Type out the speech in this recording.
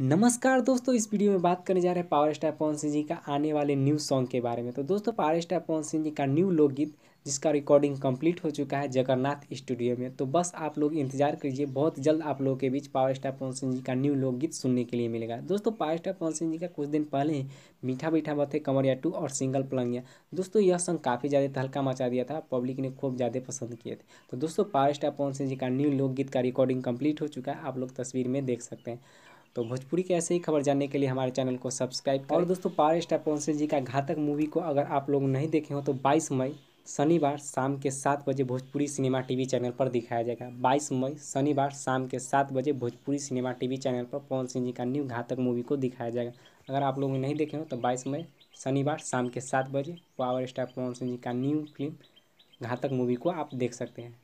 नमस्कार दोस्तों, इस वीडियो में बात करने जा रहे हैं पावर स्टार पवन सिंह जी का आने वाले न्यू सॉन्ग के बारे में। तो दोस्तों, पावर स्टार पवन सिंह जी का न्यू लोकगीत, जिसका रिकॉर्डिंग कंप्लीट हो चुका है जगन्नाथ स्टूडियो में। तो बस आप लोग इंतज़ार कीजिए, बहुत जल्द आप लोगों के बीच पावर स्टार पवन सिंह जी का न्यू लोकगीत सुनने के लिए मिलेगा। दोस्तों, पावर स्टार पवन सिंह जी का कुछ दिन पहले ही मीठा मीठा बथे कमरिया टू और सिंगल पलंगिया दोस्तों, यह सॉन्ग काफ़ी ज़्यादा तहलका मचा दिया था पब्लिक ने खूब ज़्यादा पसंद किए थे। तो दोस्तों, पावर स्टार पवन सिंह जी का न्यू लोकगीत का रिकॉर्डिंग कंप्लीट हो चुका है, आप लोग तस्वीर में देख सकते हैं। तो भोजपुरी के ऐसे ही खबर जानने के लिए हमारे चैनल को सब्सक्राइब करें। और दोस्तों पावर स्टार पवन सिंह जी का घातक मूवी को अगर आप लोग नहीं देखे हो तो 22 मई, शनिवार शाम के सात बजे भोजपुरी सिनेमा टीवी चैनल पर दिखाया जाएगा। 22 मई, शनिवार शाम के सात बजे भोजपुरी सिनेमा टीवी चैनल पर पवन सिंह जी का न्यू घातक मूवी को दिखाया जाएगा। अगर आप लोग नहीं देखे हो तो बाईस मई, शनिवार शाम के सात बजे पावर स्टार पवन सिंह जी का न्यू फ़िल्म घातक मूवी को आप देख सकते हैं।